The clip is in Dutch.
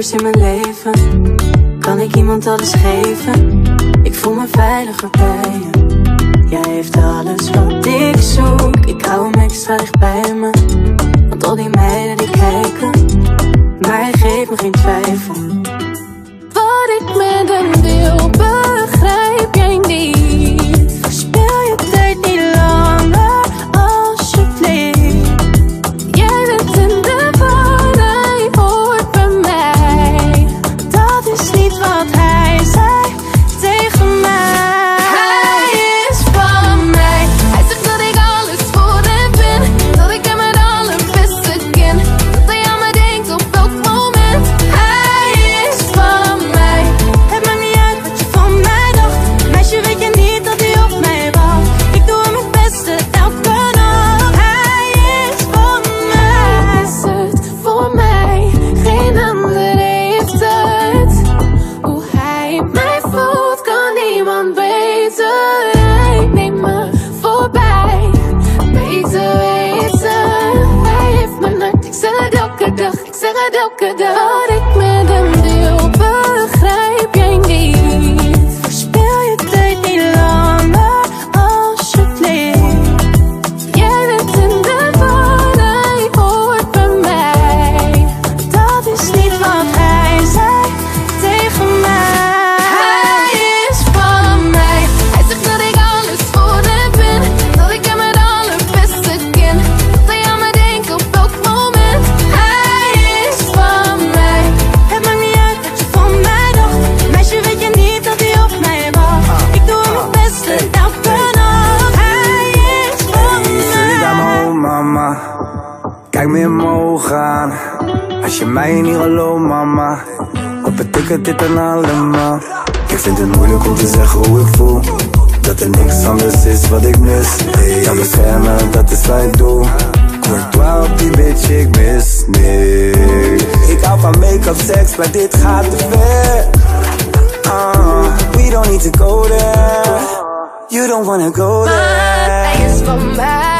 in mijn leven? Kan ik iemand alles geven? Ik voel me veiliger bij je. Jij heeft alles wat ik zoek. Ik hou hem extra dicht bij me. Want al die meiden die kijken, maar hij geeft me geen twijfel. Wat ik met hem deel, Ik zeg in mijn ogen aan. Als je mij niet gelooft, mama. Wat betekent dit dan allemaal? Ik vind het moeilijk om te zeggen hoe ik voel. Dat er niks anders is wat ik mis. Hey, ja, beschermen, dat is wat ik doe. Courtois op die bitch, ik mis niks. Ik hou van make-up, seks, maar dit gaat te ver. Ah, we don't need to go there. You don't wanna go Maar there. hij is jou, maar van mij.